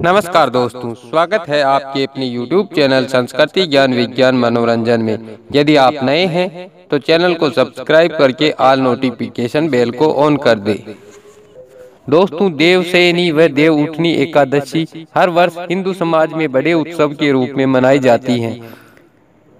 नमस्कार दोस्तों, स्वागत है आपके अपने YouTube चैनल संस्कृति ज्ञान विज्ञान मनोरंजन में। यदि आप नए हैं तो चैनल को सब्सक्राइब करके आल नोटिफिकेशन बेल को ऑन कर दें। दोस्तों, देवसेनी व देव उठनी एकादशी हर वर्ष हिंदू समाज में बड़े उत्सव के रूप में मनाई जाती है।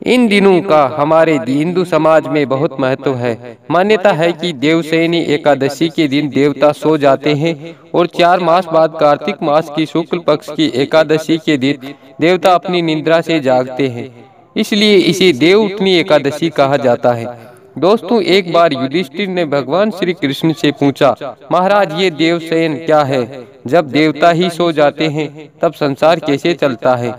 इन दिनों का हमारे हिंदू समाज में बहुत महत्व है। मान्यता है कि देवसेनी एकादशी के दिन देवता सो जाते हैं और चार मास बाद कार्तिक मास की शुक्ल पक्ष की एकादशी के दिन देवता अपनी निंद्रा से जागते हैं। इसलिए इसे देव उठनी एकादशी कहा जाता है। दोस्तों, एक बार युधिष्ठिर ने भगवान श्री कृष्ण से पूछा, महाराज, ये देवसेन क्या है? जब देवता ही सो जाते हैं, तब संसार कैसे चलता है?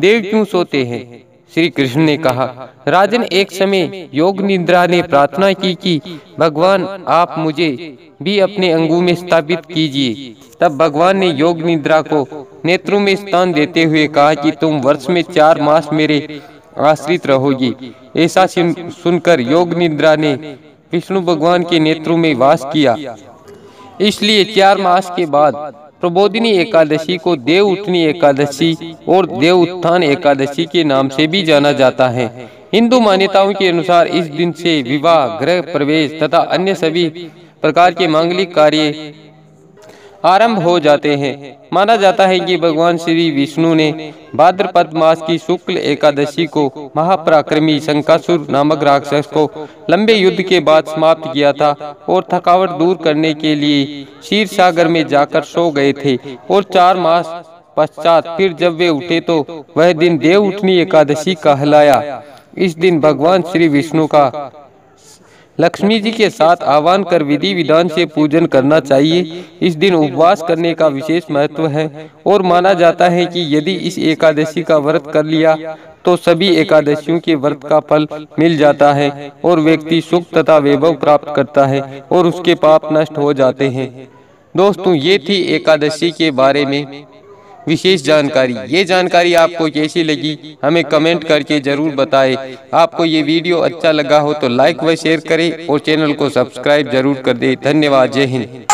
देव क्यों सोते हैं? श्री कृष्ण ने कहा, राजन, एक समय योग निद्रा ने प्रार्थना की कि, भगवान, आप मुझे भी अपने अंगों में स्थापित कीजिए। तब भगवान ने योग निद्रा को नेत्रों में स्थान देते हुए कहा कि तुम वर्ष में चार मास मेरे आश्रित रहोगी। ऐसा सुनकर योग निद्रा ने विष्णु भगवान के नेत्रों में वास किया। इसलिए चार मास के बाद प्रबोधिनी एकादशी को देव उठनी एकादशी और देव उत्थान एकादशी के नाम से भी जाना जाता है। हिंदू मान्यताओं के अनुसार इस दिन से विवाह गृह प्रवेश तथा अन्य सभी प्रकार के मांगलिक कार्य आरंभ हो जाते हैं। माना जाता है कि भगवान श्री विष्णु ने भाद्रपद मास की शुक्ल एकादशी को महापराक्रमी शंकासुर नामक राक्षस को लंबे युद्ध के बाद समाप्त किया था और थकावट दूर करने के लिए क्षीर सागर में जाकर सो गए थे और चार मास पश्चात फिर जब वे उठे तो वह दिन देव उठनी एकादशी कहलाया। इस दिन भगवान श्री विष्णु का लक्ष्मी जी के साथ आह्वान कर विधि विधान से पूजन करना चाहिए। इस दिन उपवास करने का विशेष महत्व है और माना जाता है कि यदि इस एकादशी का व्रत कर लिया तो सभी एकादशियों के व्रत का फल मिल जाता है और व्यक्ति सुख तथा वैभव प्राप्त करता है और उसके पाप नष्ट हो जाते हैं। दोस्तों, ये थी एकादशी के बारे में। विशेष जानकारी। ये जानकारी आपको कैसी लगी, हमें कमेंट करके ज़रूर बताएँ। आपको ये वीडियो अच्छा लगा हो तो लाइक व शेयर करें और चैनल को सब्सक्राइब ज़रूर कर दें। धन्यवाद, जय हिंद।